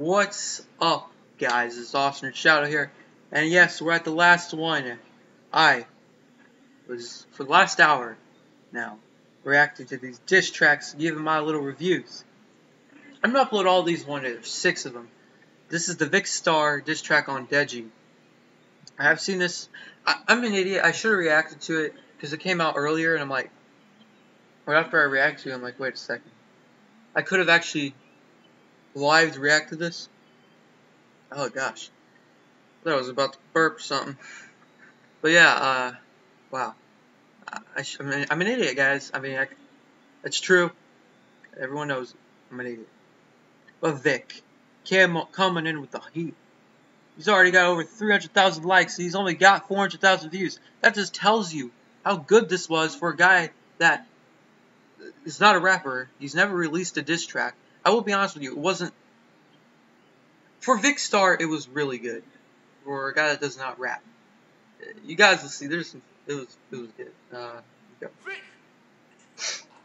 What's up, guys? It's Austin Shadow here, and yes, we're at the last one. I was for the last hour now reacting to these diss tracks, giving my little reviews. I'm gonna upload all these one day. There's six of them. This is the Vikkstar diss track on Deji. I have seen this. I, am an idiot. I should have reacted to it because it came out earlier, and I'm like, right after I react to it, I'm like, wait a second. I could have actually live react to this. Oh gosh, I, I was about to burp something. But yeah, uh, wow. I, I mean, I'm an idiot, guys. I mean, I, it's true. Everyone knows I'm an idiot. But Vic, came, coming in with the heat. He's already got over 300,000 likes. He's only got 400,000 views. That just tells you how good this was for a guy that is not a rapper. He's never released a diss track. I will be honest with you, it wasn't for Vikkstar, It was really good for a guy that does not rap. You guys will see. There's some. It was. It was good. Uh, go. Vic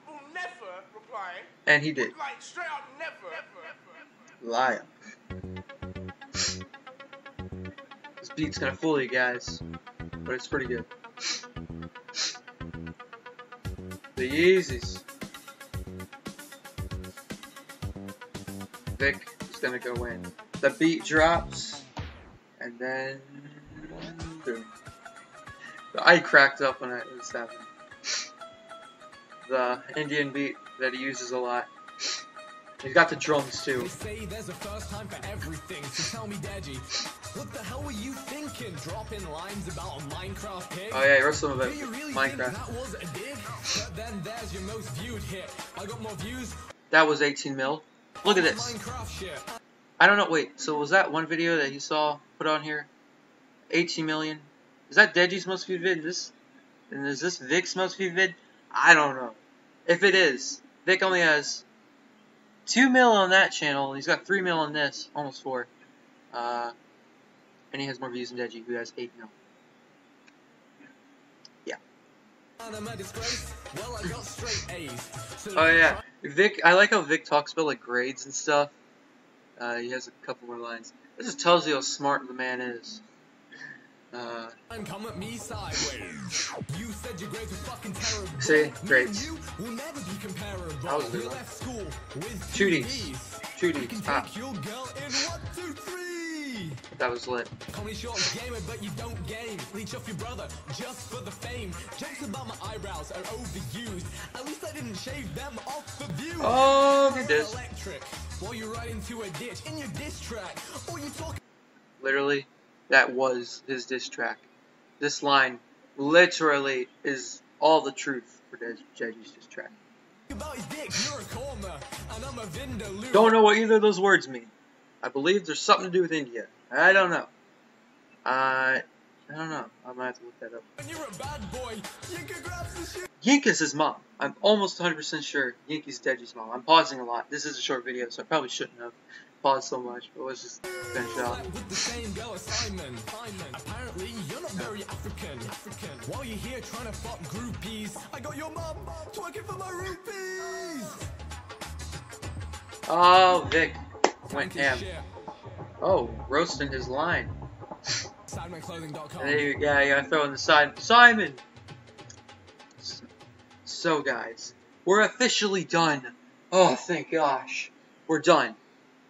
will never reply. And he did. Like straight up, never. Liar. This beat's gonna fool you guys, but it's pretty good. The Yeezys. Vic is gonna go in. The beat drops, and then boom. I cracked up when it was happening. The Indian beat that he uses a lot. He's got the drums too. They say there's a first time for everything, so tell me, Deji, what the hell were you thinking? Dropping lines about a Minecraft pig? Oh yeah, wrote some of it. Really Minecraft. That was a dig? But then there's your most viewed hit. I got more views. That was 18 mil. Look at this. I don't know. Wait. So was that one video that you saw put on here? 18 million. Is that Deji's most viewed vid? This and is this Vic's most viewed vid? I don't know. If it is, Vic only has two mil on that channel. He's got three mil on this, almost four. Uh, and he has more views than Deji, who has eight mil. Yeah. Oh yeah, Vic. I like how Vic talks about like grades and stuff. Uh, he has a couple more lines. This just tells you how smart the man is. Uh, come at me sideways. You said your grades were fucking terrible. See, grades. will never be comparable. That was good. school with two D's. Two D's. Ah. That was lit. Call me short gamer, but you don't game. Leech off your brother just for the fame. Jokes about my eyebrows are overused. At least I didn't shave them off the view. Oh, look at this. Electric. While you ride into a ditch in your diss track, or you talk. Literally that was his diss track. This line literally is all the truth for Deji's diss track. Don't know what either of those words mean. I believe there's something to do with India. I don't know. Uh, I don't know. I might have to look that up. Boy, Yink is his mom. I'm almost 100% sure Yink is Deji's mom. I'm pausing a lot. This is a short video, so I probably shouldn't have paused so much, but let's just finish out. With the same girl Simon. Apparently, you're not very African. African. While you're here trying to fuck groupies, I got your mom twerking for my rupees. Oh, Vic went ham. Oh, roasting his line. There you, yeah, you gotta throw in the side. Simon! So, guys, we're officially done. Oh, thank gosh. We're done.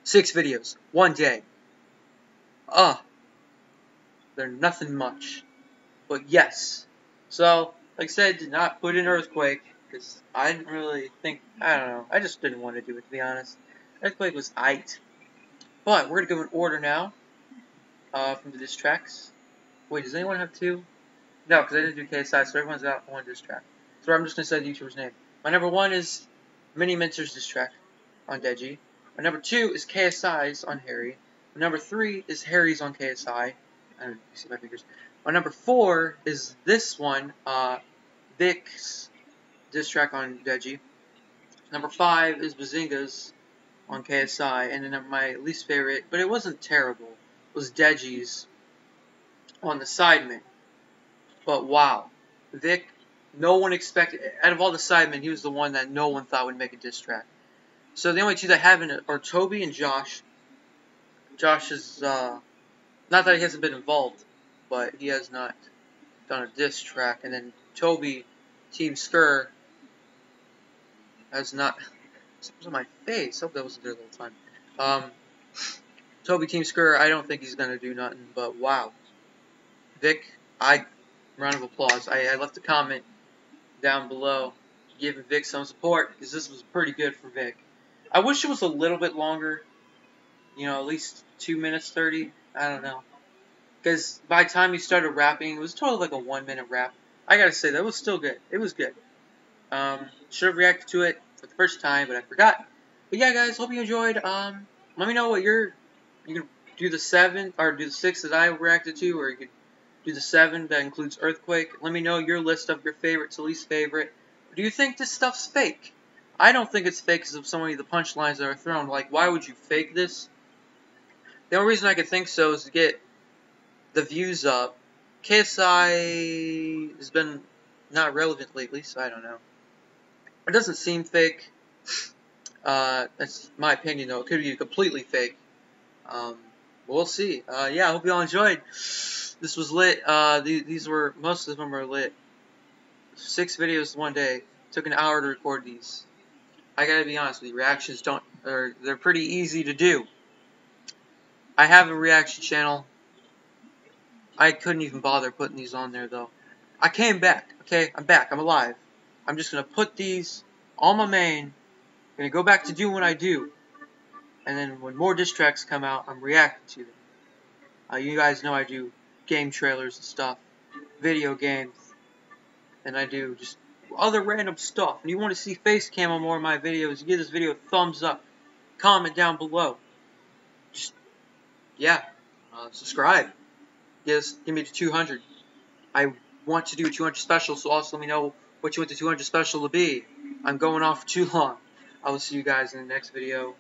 Six videos. One day. Ah. They're nothing much. But yes. So, like I said, did not put in Earthquake. Because I didn't really think, I don't know. I just didn't want to do it, to be honest. Earthquake was aight. But, we're to go in order now. Uh, from the diss tracks. Wait, does anyone have two? No, because I didn't do KSI, so everyone's got one diss track. So I'm just to say the YouTuber's name. My number one is Miniminter's diss track on Deji. My number two is KSI's on Harry. My number three is Harry's on KSI. I don't see my fingers. My number four is this one, uh, Vic's diss track on Deji. Number five is Behzinga's on KSI, and then my least favorite, but it wasn't terrible, was Deji's on the Sidemen. But wow, Vic, no one expected, out of all the Sidemen, he was the one that no one thought would make a diss track. So the only two that haven't are Toby and Josh. Josh is uh, not that he hasn't been involved, but he has not done a diss track. And then Toby, Team Skur, has not. Something's on my face. Hope that wasn't the whole time. Um, Toby Team Skur, I don't think he's gonna do nothing. But wow, Vic, I round of applause. I, I left a comment down below giving Vic some support because this was pretty good for Vic. I wish it was a little bit longer. You know, at least two minutes thirty. I don't know. Because by the time he started rapping, it was totally like a one minute rap. I gotta say that was still good. It was good. Um, should have reacted to it for the first time, but I forgot. But yeah, guys, hope you enjoyed. Um, let me know what you're. You can do the seven or do the six that I reacted to, or you could do the seven that includes earthquake. Let me know your list of your favorite to least favorite. Do you think this stuff's fake? I don't think it's fake because of so many of the punchlines that are thrown. Like, why would you fake this? The only reason I could think so is to get the views up. KSI has been not relevant lately, so I don't know. It doesn't seem fake. Uh, that's my opinion, though. It could be completely fake. Um, we'll see. Uh, yeah, I hope you all enjoyed. This was lit. Uh, these, these were most of them are lit. Six videos one day. Took an hour to record these. I gotta be honest with you. Reactions don't. Or they're pretty easy to do. I have a reaction channel. I couldn't even bother putting these on there though. I came back. Okay, I'm back. I'm alive. I'm just gonna put these on my main. I'm Gonna go back to doing what I do. And then when more diss tracks come out, I'm reacting to them. Uh, you guys know I do game trailers and stuff, video games, and I do just other random stuff. And you want to see face cam on more of my videos, give this video a thumbs up, comment down below. Just, yeah, uh, subscribe. Yes, give me the 200. I want to do a 200 special, so also let me know what you want the 200 special to be. I'm going off too long. I will see you guys in the next video.